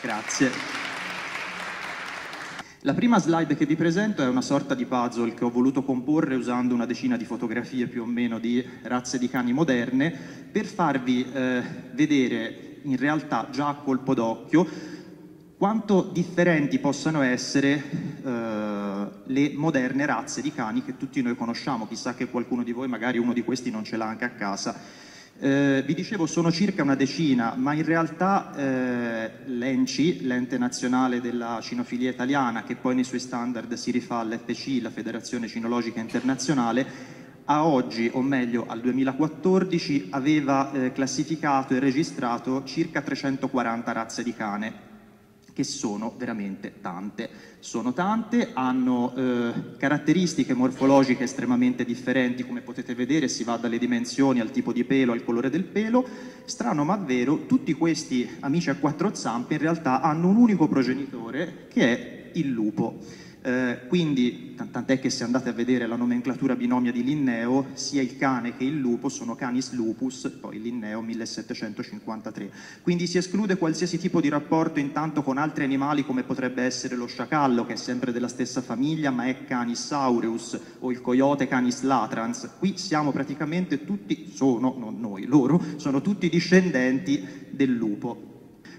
Grazie. La prima slide che vi presento è una sorta di puzzle che ho voluto comporre usando una decina di fotografie più o meno di razze di cani moderne per farvi eh, vedere in realtà già a colpo d'occhio quanto differenti possano essere eh, le moderne razze di cani che tutti noi conosciamo. Chissà che qualcuno di voi, magari uno di questi, non ce l'ha anche a casa. Eh, vi dicevo sono circa una decina, ma in realtà eh, l'ENCI, l'ente nazionale della cinofilia italiana, che poi nei suoi standard si rifà all'FC, la Federazione Cinologica Internazionale, a oggi, o meglio al 2014, aveva eh, classificato e registrato circa 340 razze di cane che sono veramente tante. Sono tante, hanno eh, caratteristiche morfologiche estremamente differenti, come potete vedere si va dalle dimensioni al tipo di pelo, al colore del pelo. Strano ma vero, tutti questi amici a quattro zampe in realtà hanno un unico progenitore che è il lupo. Eh, quindi, tant'è che se andate a vedere la nomenclatura binomia di Linneo, sia il cane che il lupo sono canis lupus, poi Linneo 1753. Quindi si esclude qualsiasi tipo di rapporto intanto con altri animali come potrebbe essere lo sciacallo, che è sempre della stessa famiglia, ma è Canis saureus, o il coyote Canis latrans. Qui siamo praticamente tutti, sono, non noi, loro, sono tutti discendenti del lupo.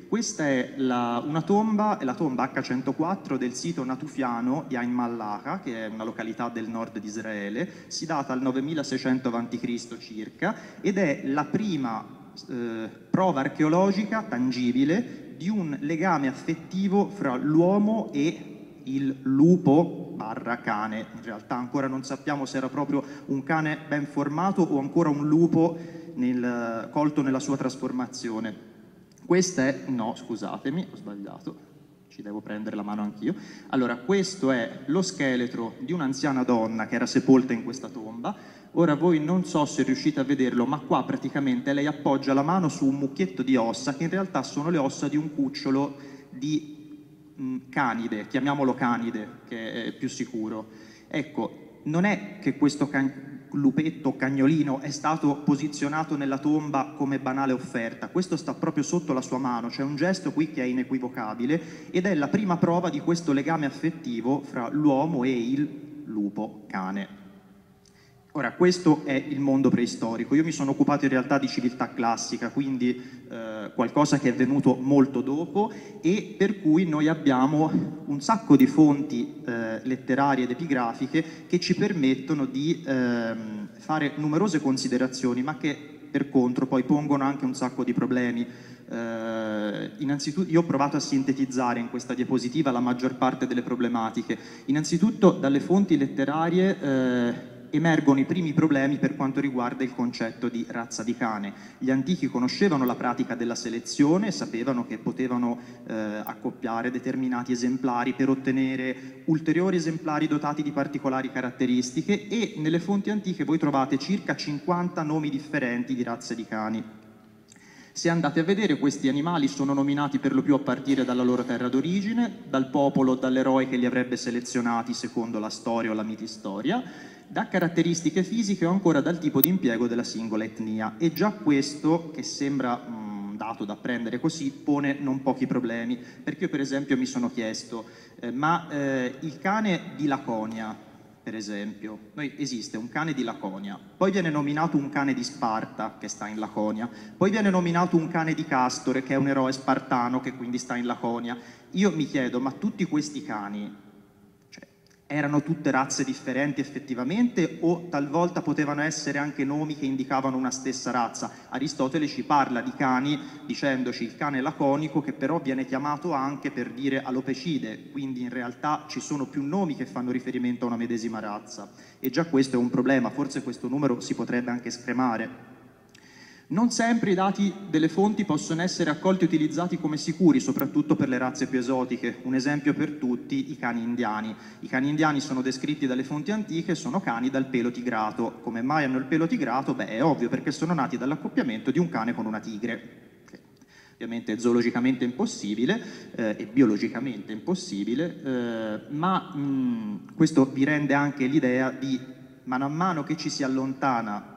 Questa è la, una tomba, è la tomba H104 del sito natufiano di Ain Mallaha, che è una località del nord di Israele, si data al 9600 a.C. circa, ed è la prima eh, prova archeologica tangibile di un legame affettivo fra l'uomo e il lupo barra cane. In realtà ancora non sappiamo se era proprio un cane ben formato o ancora un lupo nel, colto nella sua trasformazione. Questa è, no scusatemi, ho sbagliato, ci devo prendere la mano anch'io. Allora, questo è lo scheletro di un'anziana donna che era sepolta in questa tomba. Ora voi non so se riuscite a vederlo, ma qua praticamente lei appoggia la mano su un mucchietto di ossa che in realtà sono le ossa di un cucciolo di mh, canide, chiamiamolo canide, che è più sicuro. Ecco, non è che questo can lupetto cagnolino è stato posizionato nella tomba come banale offerta, questo sta proprio sotto la sua mano, c'è un gesto qui che è inequivocabile ed è la prima prova di questo legame affettivo fra l'uomo e il lupo cane. Ora, questo è il mondo preistorico. Io mi sono occupato in realtà di civiltà classica, quindi eh, qualcosa che è venuto molto dopo e per cui noi abbiamo un sacco di fonti eh, letterarie ed epigrafiche che ci permettono di eh, fare numerose considerazioni, ma che per contro poi pongono anche un sacco di problemi. Eh, innanzitutto, io ho provato a sintetizzare in questa diapositiva la maggior parte delle problematiche. Innanzitutto dalle fonti letterarie eh, emergono i primi problemi per quanto riguarda il concetto di razza di cane. Gli antichi conoscevano la pratica della selezione, sapevano che potevano eh, accoppiare determinati esemplari per ottenere ulteriori esemplari dotati di particolari caratteristiche e nelle fonti antiche voi trovate circa 50 nomi differenti di razze di cani. Se andate a vedere, questi animali sono nominati per lo più a partire dalla loro terra d'origine, dal popolo o dall'eroe che li avrebbe selezionati secondo la storia o la mitistoria, da caratteristiche fisiche o ancora dal tipo di impiego della singola etnia. E già questo, che sembra mh, dato da prendere così, pone non pochi problemi. Perché io per esempio mi sono chiesto, eh, ma eh, il cane di Laconia, per esempio, noi esiste un cane di Laconia, poi viene nominato un cane di Sparta che sta in Laconia, poi viene nominato un cane di Castore che è un eroe spartano che quindi sta in Laconia. Io mi chiedo, ma tutti questi cani erano tutte razze differenti effettivamente o talvolta potevano essere anche nomi che indicavano una stessa razza. Aristotele ci parla di cani dicendoci il cane laconico che però viene chiamato anche per dire alopecide, quindi in realtà ci sono più nomi che fanno riferimento a una medesima razza e già questo è un problema, forse questo numero si potrebbe anche scremare. Non sempre i dati delle fonti possono essere accolti e utilizzati come sicuri, soprattutto per le razze più esotiche. Un esempio per tutti, i cani indiani. I cani indiani sono descritti dalle fonti antiche, sono cani dal pelo tigrato. Come mai hanno il pelo tigrato? Beh, è ovvio, perché sono nati dall'accoppiamento di un cane con una tigre. Ovviamente è zoologicamente impossibile eh, e biologicamente impossibile, eh, ma mh, questo vi rende anche l'idea di, mano a mano che ci si allontana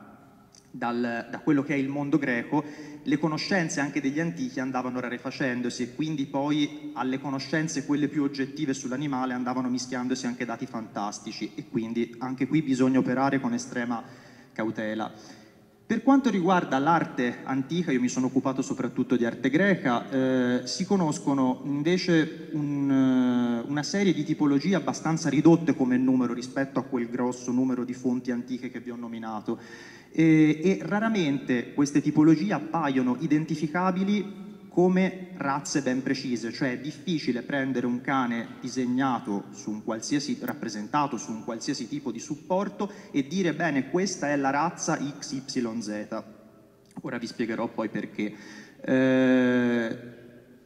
dal, da quello che è il mondo greco, le conoscenze anche degli antichi andavano rarefacendosi e quindi poi alle conoscenze quelle più oggettive sull'animale andavano mischiandosi anche dati fantastici e quindi anche qui bisogna operare con estrema cautela. Per quanto riguarda l'arte antica, io mi sono occupato soprattutto di arte greca, eh, si conoscono invece un, eh, una serie di tipologie abbastanza ridotte come numero rispetto a quel grosso numero di fonti antiche che vi ho nominato e, e raramente queste tipologie appaiono identificabili come razze ben precise, cioè è difficile prendere un cane disegnato su un qualsiasi, rappresentato su un qualsiasi tipo di supporto e dire bene questa è la razza XYZ. Ora vi spiegherò poi perché. Eh,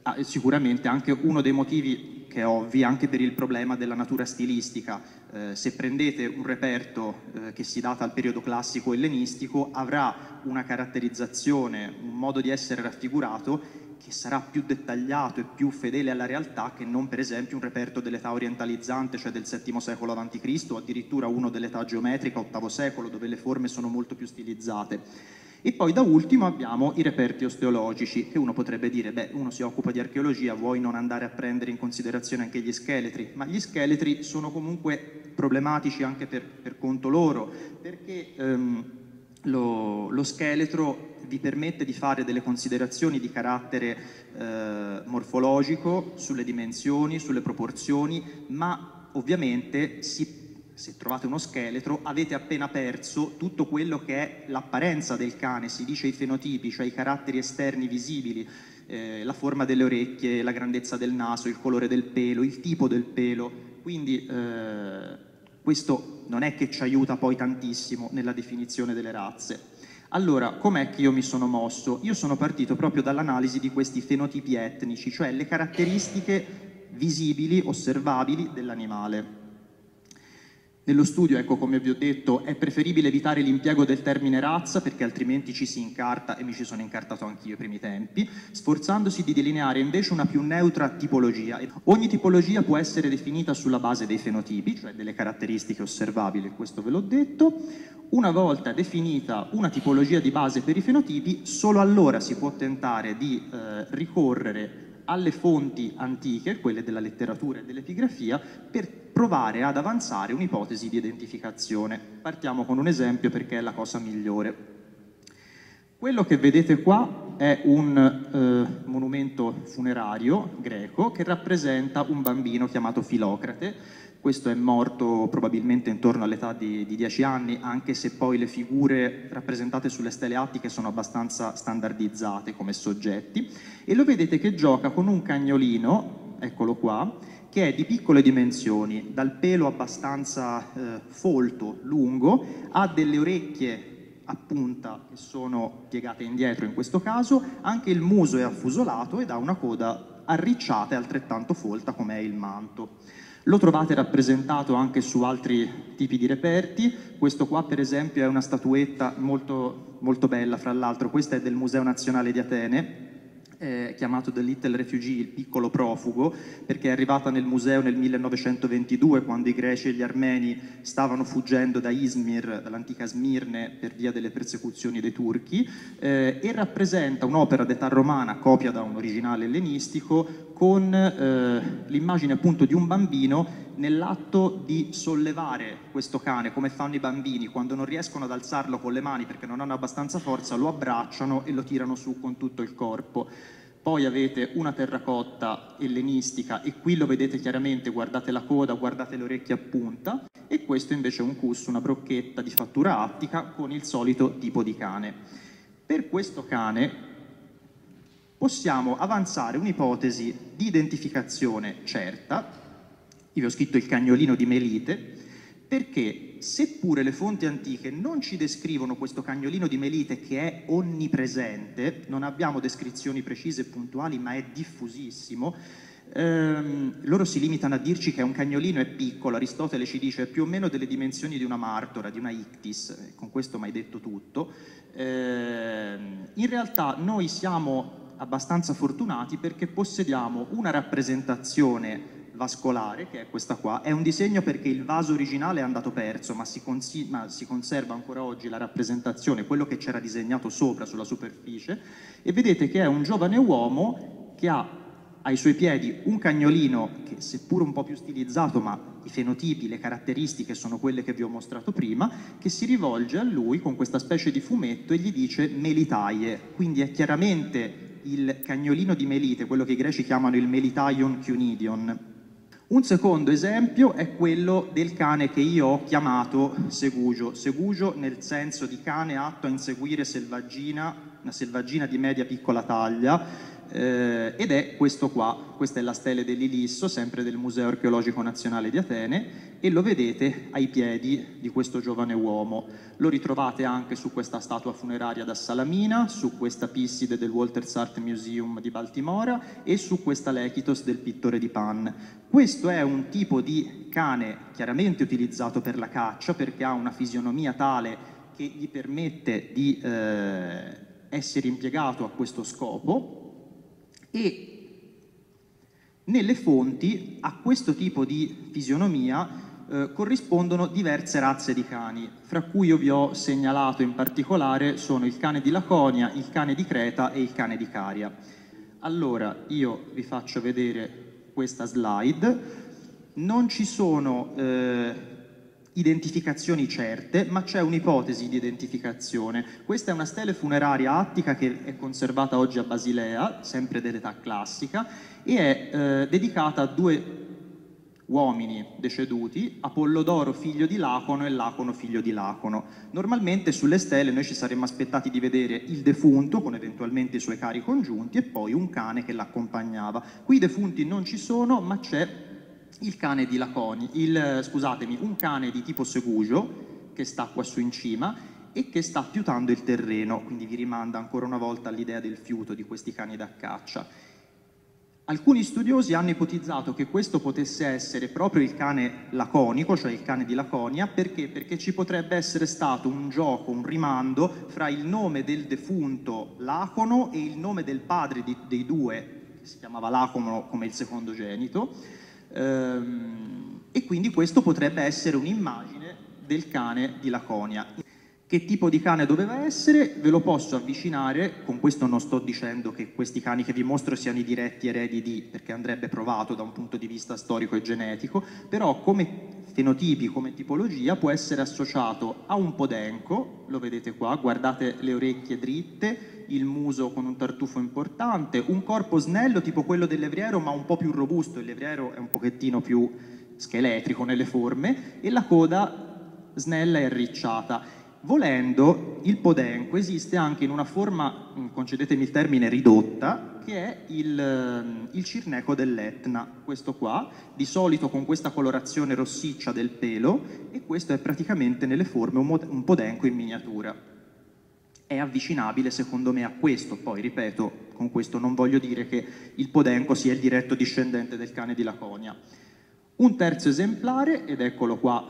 ah, sicuramente anche uno dei motivi che è ovvio anche per il problema della natura stilistica. Eh, se prendete un reperto eh, che si data al periodo classico ellenistico avrà una caratterizzazione, un modo di essere raffigurato che sarà più dettagliato e più fedele alla realtà che non per esempio un reperto dell'età orientalizzante, cioè del VII secolo a.C. o addirittura uno dell'età geometrica VIII secolo, dove le forme sono molto più stilizzate. E poi da ultimo abbiamo i reperti osteologici, che uno potrebbe dire, beh, uno si occupa di archeologia, vuoi non andare a prendere in considerazione anche gli scheletri? Ma gli scheletri sono comunque problematici anche per, per conto loro, perché ehm, lo, lo scheletro vi permette di fare delle considerazioni di carattere eh, morfologico sulle dimensioni, sulle proporzioni, ma ovviamente si, se trovate uno scheletro avete appena perso tutto quello che è l'apparenza del cane, si dice i fenotipi, cioè i caratteri esterni visibili, eh, la forma delle orecchie, la grandezza del naso, il colore del pelo, il tipo del pelo, quindi eh, questo non è che ci aiuta poi tantissimo nella definizione delle razze. Allora, com'è che io mi sono mosso? Io sono partito proprio dall'analisi di questi fenotipi etnici, cioè le caratteristiche visibili, osservabili dell'animale. Nello studio, ecco, come vi ho detto, è preferibile evitare l'impiego del termine razza perché altrimenti ci si incarta, e mi ci sono incartato anch'io ai primi tempi, sforzandosi di delineare invece una più neutra tipologia. Ogni tipologia può essere definita sulla base dei fenotipi, cioè delle caratteristiche osservabili, questo ve l'ho detto. Una volta definita una tipologia di base per i fenotipi, solo allora si può tentare di eh, ricorrere alle fonti antiche, quelle della letteratura e dell'epigrafia, per provare ad avanzare un'ipotesi di identificazione. Partiamo con un esempio perché è la cosa migliore. Quello che vedete qua è un eh, monumento funerario greco che rappresenta un bambino chiamato Filocrate, questo è morto probabilmente intorno all'età di, di 10 anni, anche se poi le figure rappresentate sulle stele attiche sono abbastanza standardizzate come soggetti. E lo vedete che gioca con un cagnolino, eccolo qua, che è di piccole dimensioni, dal pelo abbastanza eh, folto, lungo, ha delle orecchie a punta che sono piegate indietro in questo caso, anche il muso è affusolato ed ha una coda arricciata e altrettanto folta come è il manto. Lo trovate rappresentato anche su altri tipi di reperti, questo qua per esempio è una statuetta molto, molto bella fra l'altro, questa è del Museo Nazionale di Atene, eh, chiamato The Little Refugee, il piccolo profugo, perché è arrivata nel museo nel 1922 quando i greci e gli armeni stavano fuggendo da Izmir, dall'antica Smirne, per via delle persecuzioni dei turchi, eh, e rappresenta un'opera d'età romana, copia da un originale ellenistico, con eh, l'immagine appunto di un bambino nell'atto di sollevare questo cane, come fanno i bambini, quando non riescono ad alzarlo con le mani perché non hanno abbastanza forza, lo abbracciano e lo tirano su con tutto il corpo. Poi avete una terracotta ellenistica e qui lo vedete chiaramente, guardate la coda, guardate le orecchie a punta e questo invece è un cus, una brocchetta di fattura attica con il solito tipo di cane. Per questo cane possiamo avanzare un'ipotesi di identificazione certa io vi ho scritto il cagnolino di Melite, perché seppure le fonti antiche non ci descrivono questo cagnolino di Melite che è onnipresente, non abbiamo descrizioni precise e puntuali, ma è diffusissimo, ehm, loro si limitano a dirci che è un cagnolino è piccolo, Aristotele ci dice più o meno delle dimensioni di una martora, di una ictis, con questo mai detto tutto. Ehm, in realtà noi siamo abbastanza fortunati perché possediamo una rappresentazione vascolare, che è questa qua, è un disegno perché il vaso originale è andato perso, ma si, ma si conserva ancora oggi la rappresentazione, quello che c'era disegnato sopra sulla superficie, e vedete che è un giovane uomo che ha ai suoi piedi un cagnolino che seppur un po' più stilizzato, ma i fenotipi, le caratteristiche sono quelle che vi ho mostrato prima, che si rivolge a lui con questa specie di fumetto e gli dice melitaie, quindi è chiaramente il cagnolino di Melite, quello che i greci chiamano il Melitaion Cunidion. Un secondo esempio è quello del cane che io ho chiamato segugio, segugio nel senso di cane atto a inseguire selvaggina, una selvaggina di media piccola taglia, eh, ed è questo qua, questa è la stele dell'Ilisso, sempre del Museo Archeologico Nazionale di Atene, e lo vedete ai piedi di questo giovane uomo. Lo ritrovate anche su questa statua funeraria da Salamina, su questa Pisside del Walters Art Museum di Baltimora e su questa Lechitos del pittore di Pan. Questo è un tipo di cane chiaramente utilizzato per la caccia perché ha una fisionomia tale che gli permette di eh, essere impiegato a questo scopo e nelle fonti a questo tipo di fisionomia eh, corrispondono diverse razze di cani, fra cui io vi ho segnalato in particolare sono il cane di Laconia, il cane di Creta e il cane di Caria. Allora io vi faccio vedere questa slide, non ci sono eh, identificazioni certe, ma c'è un'ipotesi di identificazione. Questa è una stele funeraria attica che è conservata oggi a Basilea, sempre dell'età classica, e è eh, dedicata a due uomini deceduti, Apollodoro figlio di Lacono e Lacono figlio di Lacono. Normalmente sulle stele noi ci saremmo aspettati di vedere il defunto con eventualmente i suoi cari congiunti e poi un cane che l'accompagnava. Qui i defunti non ci sono, ma c'è il cane di Laconi, il, scusatemi, un cane di tipo segugio che sta qua su in cima e che sta fiutando il terreno, quindi vi rimanda ancora una volta all'idea del fiuto di questi cani da caccia. Alcuni studiosi hanno ipotizzato che questo potesse essere proprio il cane laconico, cioè il cane di Laconia, perché? Perché ci potrebbe essere stato un gioco, un rimando fra il nome del defunto Lacono e il nome del padre di, dei due, che si chiamava Lacono come il secondogenito, ehm, e quindi questo potrebbe essere un'immagine del cane di Laconia. Che tipo di cane doveva essere? Ve lo posso avvicinare, con questo non sto dicendo che questi cani che vi mostro siano i diretti eredi di, perché andrebbe provato da un punto di vista storico e genetico, però come fenotipi, come tipologia può essere associato a un podenco, lo vedete qua, guardate le orecchie dritte, il muso con un tartufo importante, un corpo snello tipo quello del levriero ma un po' più robusto, il levriero è un pochettino più scheletrico nelle forme, e la coda snella e arricciata. Volendo, il podenco esiste anche in una forma, mm, concedetemi il termine, ridotta, che è il, ehm, il cirneco dell'Etna, questo qua, di solito con questa colorazione rossiccia del pelo, e questo è praticamente nelle forme un, un podenco in miniatura. È avvicinabile secondo me a questo, poi ripeto, con questo non voglio dire che il podenco sia il diretto discendente del cane di Laconia. Un terzo esemplare, ed eccolo qua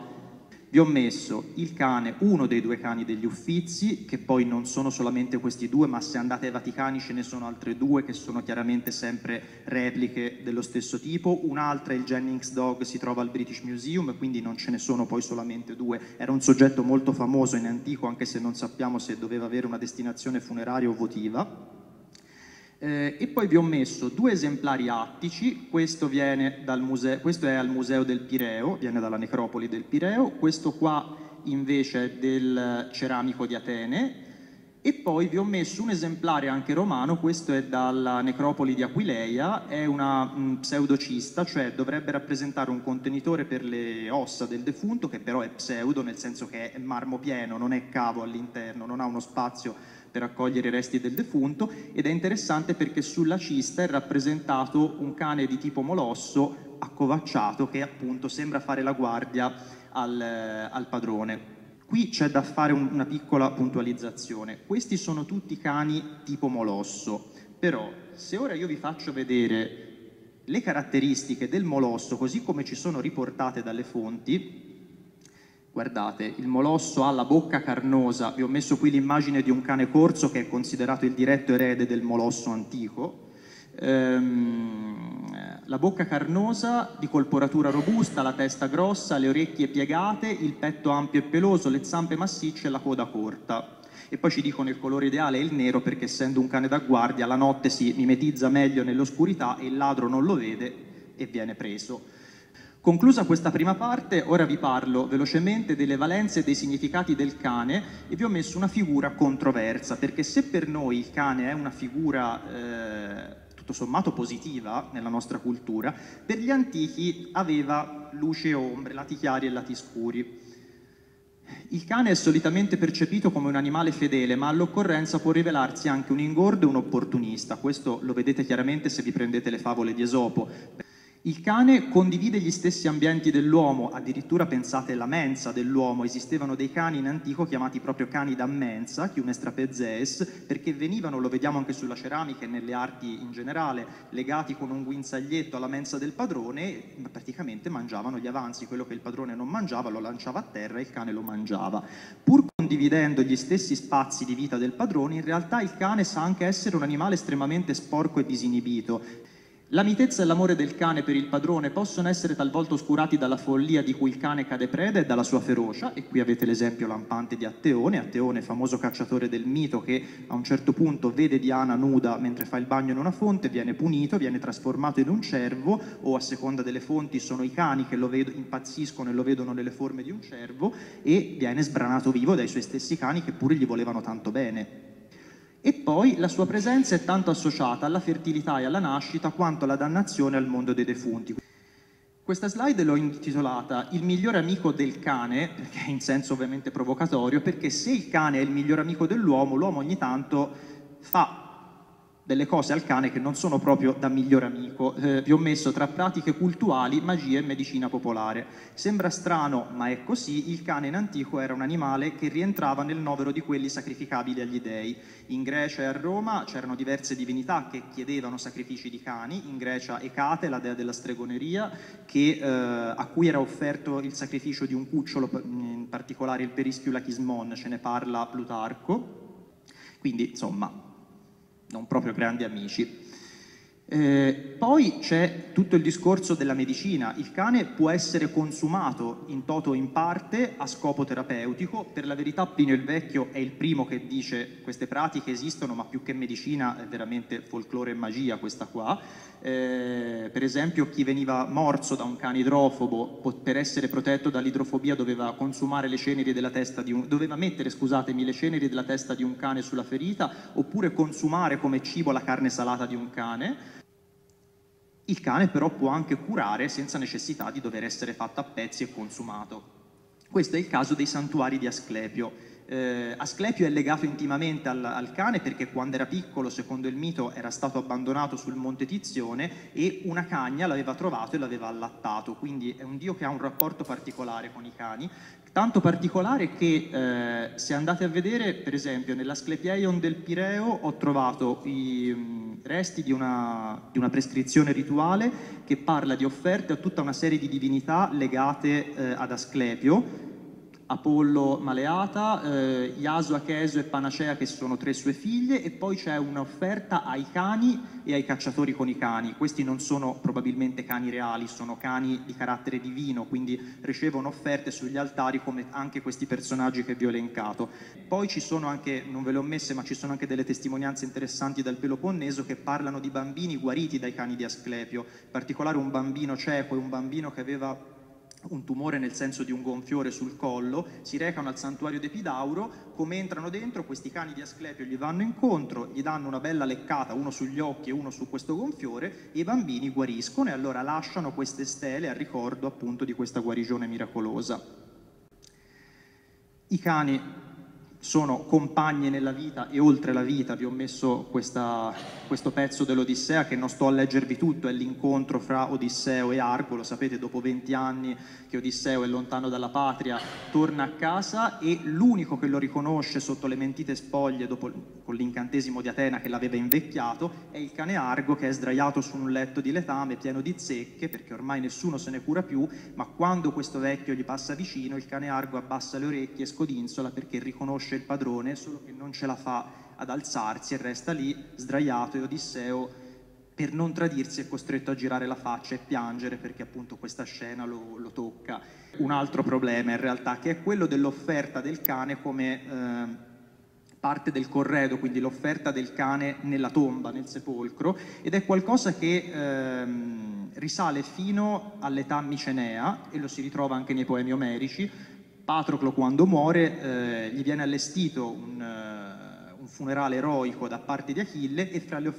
vi ho messo il cane, uno dei due cani degli Uffizi, che poi non sono solamente questi due, ma se andate ai Vaticani ce ne sono altre due che sono chiaramente sempre repliche dello stesso tipo. Un'altra, il Jennings Dog, si trova al British Museum, quindi non ce ne sono poi solamente due. Era un soggetto molto famoso in antico, anche se non sappiamo se doveva avere una destinazione funeraria o votiva. Eh, e poi vi ho messo due esemplari attici, questo, museo, questo, è al Museo del Pireo, viene dalla necropoli del Pireo, questo qua invece è del ceramico di Atene, e poi vi ho messo un esemplare anche romano, questo è dalla necropoli di Aquileia, è una um, pseudocista, cioè dovrebbe rappresentare un contenitore per le ossa del defunto, che però è pseudo, nel senso che è marmo pieno, non è cavo all'interno, non ha uno spazio per accogliere i resti del defunto ed è interessante perché sulla cista è rappresentato un cane di tipo molosso accovacciato che appunto sembra fare la guardia al, al padrone. Qui c'è da fare un, una piccola puntualizzazione. Questi sono tutti cani tipo molosso, però se ora io vi faccio vedere le caratteristiche del molosso così come ci sono riportate dalle fonti, Guardate, il molosso ha la bocca carnosa, vi ho messo qui l'immagine di un cane corso che è considerato il diretto erede del molosso antico. Ehm, la bocca carnosa, di colporatura robusta, la testa grossa, le orecchie piegate, il petto ampio e peloso, le zampe massicce e la coda corta. E poi ci dicono il colore ideale è il nero perché essendo un cane da guardia la notte si mimetizza meglio nell'oscurità e il ladro non lo vede e viene preso. Conclusa questa prima parte, ora vi parlo velocemente delle valenze e dei significati del cane e vi ho messo una figura controversa, perché se per noi il cane è una figura eh, tutto sommato positiva nella nostra cultura, per gli antichi aveva luce e ombre, lati chiari e lati scuri. Il cane è solitamente percepito come un animale fedele, ma all'occorrenza può rivelarsi anche un ingordo e un opportunista. Questo lo vedete chiaramente se vi prendete le favole di Esopo. Il cane condivide gli stessi ambienti dell'uomo, addirittura pensate la mensa dell'uomo, esistevano dei cani in antico chiamati proprio cani da mensa, chiumes trapezees, perché venivano, lo vediamo anche sulla ceramica e nelle arti in generale, legati con un guinzaglietto alla mensa del padrone e praticamente mangiavano gli avanzi, quello che il padrone non mangiava lo lanciava a terra e il cane lo mangiava. Pur condividendo gli stessi spazi di vita del padrone, in realtà il cane sa anche essere un animale estremamente sporco e disinibito la mitezza e l'amore del cane per il padrone possono essere talvolta oscurati dalla follia di cui il cane cade preda e dalla sua ferocia, e qui avete l'esempio lampante di Atteone, Atteone famoso cacciatore del mito che a un certo punto vede Diana nuda mentre fa il bagno in una fonte, viene punito, viene trasformato in un cervo, o a seconda delle fonti sono i cani che lo vedo, impazziscono e lo vedono nelle forme di un cervo, e viene sbranato vivo dai suoi stessi cani che pure gli volevano tanto bene. E poi la sua presenza è tanto associata alla fertilità e alla nascita quanto alla dannazione al mondo dei defunti. Questa slide l'ho intitolata Il migliore amico del cane, perché in senso ovviamente provocatorio, perché se il cane è il migliore amico dell'uomo, l'uomo ogni tanto fa delle cose al cane che non sono proprio da miglior amico. Eh, vi ho messo tra pratiche cultuali, magia e medicina popolare. Sembra strano, ma è così, il cane in antico era un animale che rientrava nel novero di quelli sacrificabili agli dei. In Grecia e a Roma c'erano diverse divinità che chiedevano sacrifici di cani, in Grecia Ecate, la dea della stregoneria, che, eh, a cui era offerto il sacrificio di un cucciolo, in particolare il Perischula Chismon, ce ne parla Plutarco. Quindi, insomma, non proprio grandi amici. Eh, poi c'è tutto il discorso della medicina. Il cane può essere consumato in toto in parte a scopo terapeutico. Per la verità Plinio il Vecchio è il primo che dice queste pratiche esistono, ma più che medicina è veramente folklore e magia questa qua. Eh, per esempio chi veniva morso da un cane idrofobo per essere protetto dall'idrofobia doveva consumare le ceneri della testa di un doveva mettere, scusatemi, le ceneri della testa di un cane sulla ferita oppure consumare come cibo la carne salata di un cane. Il cane però può anche curare senza necessità di dover essere fatto a pezzi e consumato. Questo è il caso dei santuari di Asclepio. Eh, Asclepio è legato intimamente al, al, cane perché quando era piccolo, secondo il mito, era stato abbandonato sul monte Tizione e una cagna l'aveva trovato e l'aveva allattato, quindi è un dio che ha un rapporto particolare con i cani, tanto particolare che eh, se andate a vedere, per esempio, nell'Asclepieion del Pireo ho trovato i mh, resti di una, di una, prescrizione rituale che parla di offerte a tutta una serie di divinità legate eh, ad Asclepio, Apollo Maleata, eh, Iaso, Acheso e Panacea che sono tre sue figlie e poi c'è un'offerta ai cani e ai cacciatori con i cani. Questi non sono probabilmente cani reali, sono cani di carattere divino, quindi ricevono offerte sugli altari come anche questi personaggi che vi ho elencato. Poi ci sono anche, non ve le ho messe, ma ci sono anche delle testimonianze interessanti dal Peloponneso che parlano di bambini guariti dai cani di Asclepio, in particolare un bambino cieco e un bambino che aveva un tumore nel senso di un gonfiore sul collo, si recano al santuario d'Epidauro, come entrano dentro questi cani di Asclepio gli vanno incontro, gli danno una bella leccata, uno sugli occhi e uno su questo gonfiore, e i bambini guariscono e allora lasciano queste stele a ricordo appunto di questa guarigione miracolosa. I cani sono compagni nella vita e oltre la vita. Vi ho messo questa, questo pezzo dell'Odissea che non sto a leggervi tutto, è l'incontro fra Odisseo e Argo, lo sapete dopo 20 anni che Odisseo è lontano dalla patria, torna a casa e l'unico che lo riconosce sotto le mentite spoglie dopo, con l'incantesimo di Atena che l'aveva invecchiato è il cane Argo che è sdraiato su un letto di letame pieno di zecche perché ormai nessuno se ne cura più, ma quando questo vecchio gli passa vicino il cane Argo abbassa le orecchie e scodinzola perché riconosce il padrone, solo che non ce la fa ad alzarsi e resta lì sdraiato e Odisseo per non tradirsi è costretto a girare la faccia e piangere perché appunto questa scena lo, lo tocca. Un altro problema in realtà che è quello dell'offerta del cane come eh, parte del corredo, quindi l'offerta del cane nella tomba, nel sepolcro, ed è qualcosa che ehm, risale fino all'età micenea e lo si ritrova anche nei poemi omerici. Patroclo quando muore eh, gli viene allestito un, uh, un funerale eroico da parte di Achille e fra le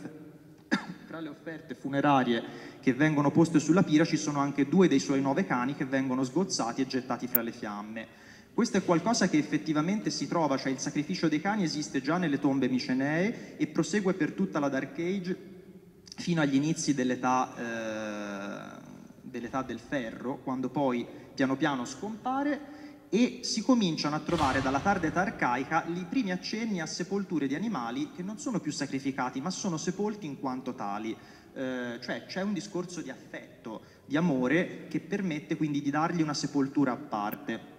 tra le offerte funerarie che vengono poste sulla pira ci sono anche due dei suoi nove cani che vengono sgozzati e gettati fra le fiamme. Questo è qualcosa che effettivamente si trova, cioè il sacrificio dei cani esiste già nelle tombe micenee e prosegue per tutta la Dark Age fino agli inizi dell'età, eh, dell'età del ferro, quando poi piano piano scompare e si cominciano a trovare dalla tarda età arcaica i primi accenni a sepolture di animali che non sono più sacrificati ma sono sepolti in quanto tali. Eh, cioè c'è un discorso di affetto, di amore che permette quindi di dargli una sepoltura a parte.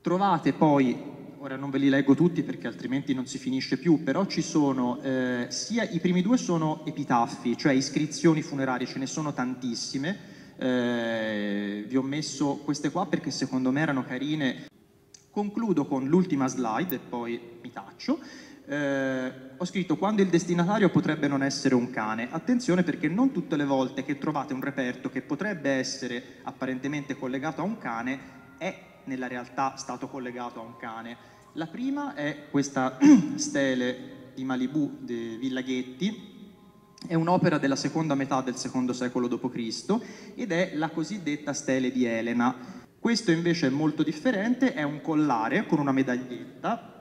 Trovate poi, ora non ve li leggo tutti perché altrimenti non si finisce più, però ci sono eh, sia i primi due sono epitaffi, cioè iscrizioni funerarie, ce ne sono tantissime, eh, vi ho messo queste qua perché secondo me erano carine. Concludo con l'ultima slide e poi mi taccio. Eh, ho scritto quando il destinatario potrebbe non essere un cane. Attenzione perché non tutte le volte che trovate un reperto che potrebbe essere apparentemente collegato a un cane è nella realtà stato collegato a un cane. La prima è questa stele di Malibu di Villaghetti, è un'opera della seconda metà del secondo secolo d.C. ed è la cosiddetta stele di Elena. Questo invece è molto differente, è un collare con una medaglietta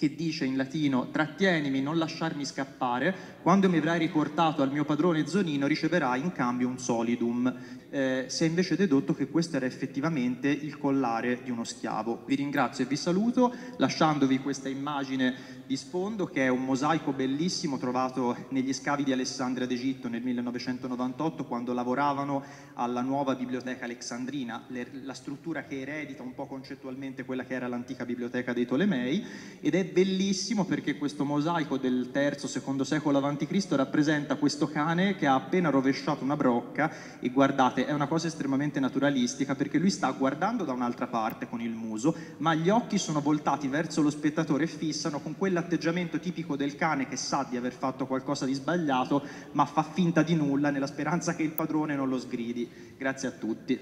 che dice in latino trattienimi, non lasciarmi scappare, quando mi avrai riportato al mio padrone Zonino riceverai in cambio un solidum. Eh, si è invece dedotto che questo era effettivamente il collare di uno schiavo. Vi ringrazio e vi saluto lasciandovi questa immagine di sfondo che è un mosaico bellissimo trovato negli scavi di Alessandria d'Egitto nel 1998 quando lavoravano alla nuova biblioteca alexandrina, la struttura che eredita un po' concettualmente quella che era l'antica biblioteca dei Tolemei ed è bellissimo perché questo mosaico del terzo, secondo secolo a.C. rappresenta questo cane che ha appena rovesciato una brocca e guardate, è una cosa estremamente naturalistica perché lui sta guardando da un'altra parte con il muso, ma gli occhi sono voltati verso lo spettatore e fissano con quell'atteggiamento tipico del cane che sa di aver fatto qualcosa di sbagliato, ma fa finta di nulla nella speranza che il padrone non lo sgridi. Grazie a tutti.